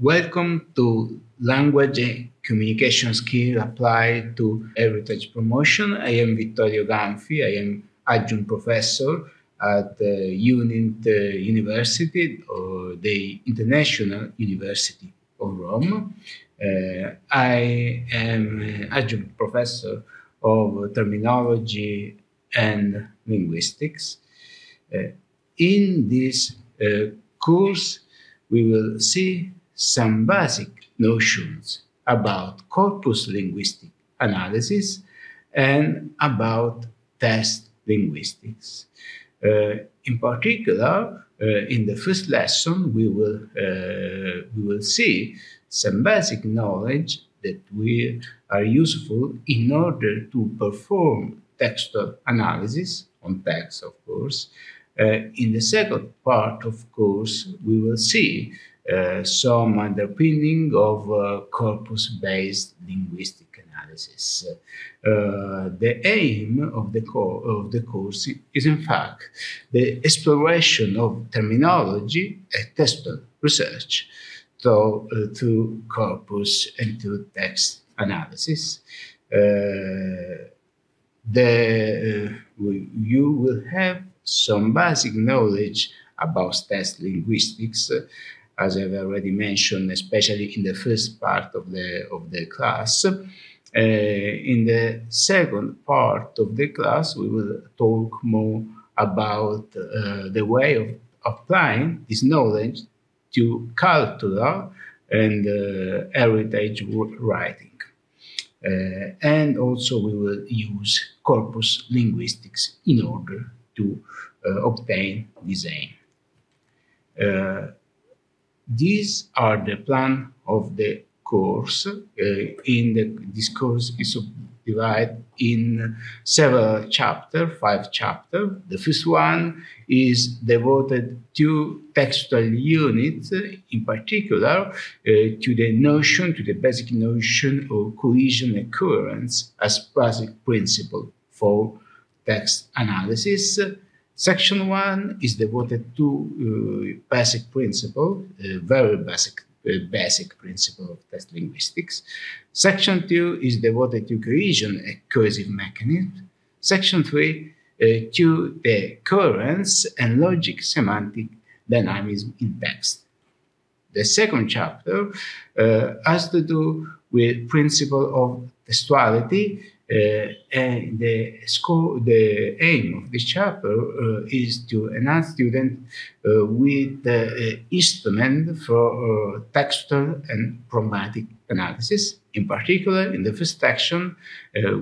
welcome to Language Communication Skill Applied to Heritage Promotion. I am Vittorio Ganfi. I am adjunct professor at the UNINT University, or the International University of Rome. Uh, I am adjunct professor of terminology and linguistics. Uh, in this uh, course, we will see some basic notions about corpus linguistic analysis and about text linguistics. Uh, in particular, uh, in the first lesson, we will, uh, we will see some basic knowledge that we are useful in order to perform textual analysis on text, of course. Uh, in the second part, of course, we will see some underpinning of uh, corpus-based linguistic analysis. Uh, the aim of the, of the course is, in fact, the exploration of terminology and textual research so, uh, through corpus and through text analysis. Uh, the, you will have some basic knowledge about text linguistics as I've already mentioned, especially in the first part of the, of the class. Uh, in the second part of the class, we will talk more about uh, the way of applying this knowledge to cultural and uh, heritage writing. Uh, and also we will use corpus linguistics in order to uh, obtain this aim. These are the plan of the course. Uh, in the, this course is divided in several chapters, five chapters. The first one is devoted to textual units, in particular uh, to the notion, to the basic notion of cohesion and coherence as basic principle for text analysis. Section one is devoted to uh, basic principle, uh, very basic uh, basic principle of text linguistics. Section two is devoted to cohesion a cohesive mechanism. Section three uh, to the coherence and logic semantic dynamism in text. The second chapter uh, has to do with principle of textuality and the the aim of this chapter uh, is to enhance students uh, with the instrument for textual and pragmatic analysis. In particular, in the first section,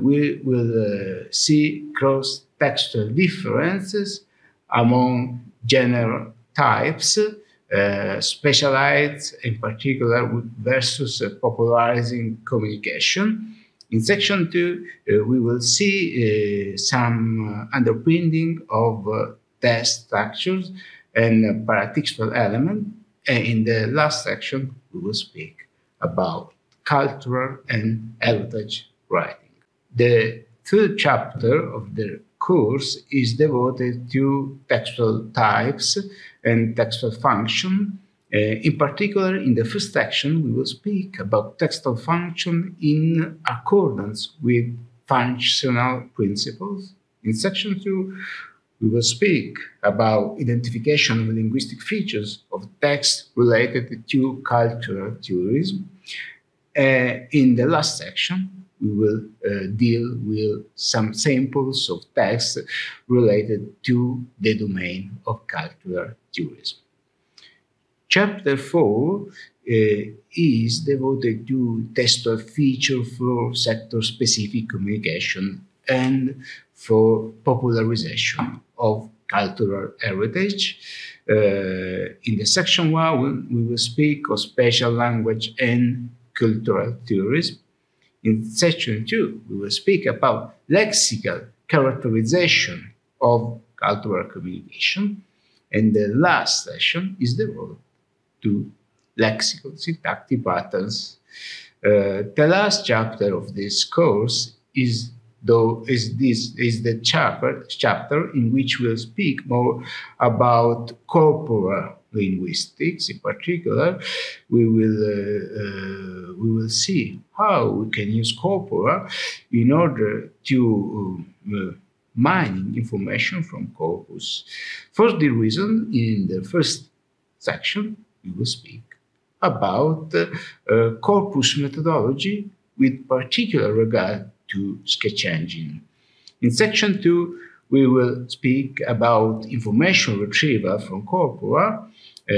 we will see cross-textual differences among general types uh, specialized in particular versus uh, popularizing communication. In section two, uh, we will see uh, some uh, underpinning of uh, text structures and paratextual element. And in the last section, we will speak about cultural and heritage writing. The third chapter of the course is devoted to textual types and textual function in particular, in the first section, we will speak about textual function in accordance with functional principles. In section two, we will speak about identification of linguistic features of text related to cultural tourism. Uh, in the last section, we will uh, deal with some samples of text related to the domain of cultural tourism. Chapter 4 uh, is devoted to textual feature for sector-specific communication and for popularization of cultural heritage. Uh, in the section one, we will speak of spatial language and cultural tourism. In section two, we will speak about lexical characterization of cultural communication. And the last session is devoted to lexical syntactic patterns. Uh, the last chapter of this course is though is this is the chapter chapter in which we'll speak more about corpus linguistics in particular, we will, uh, uh, we will see how we can use corpora in order to uh, mining information from corpus. For the reason, in the first section, we will speak about uh, corpus methodology with particular regard to sketch engine. In section two, we will speak about information retrieval from corpora, uh,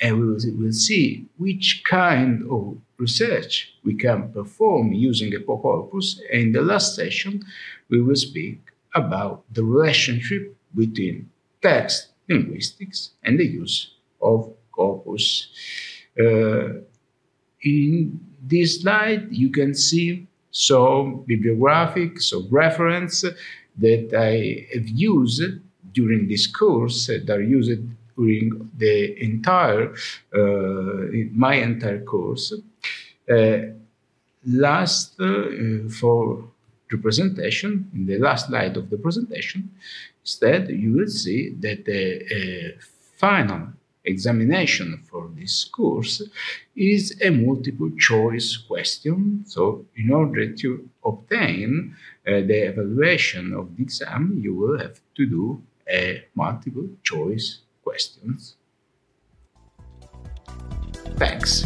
and we will, will, see which kind of research we can perform using a corpus. And in the last session, we will speak about the relationship between text linguistics and the use of Uh, in this slide, you can see some bibliographic, some reference that I have used during this course that are used during the entire, uh, my entire course. Uh, last, uh, for the presentation, in the last slide of the presentation, instead you will see that the uh, final examination for this course is a multiple choice question. So in order to obtain uh, the evaluation of the exam, you will have to do a multiple choice questions. Thanks.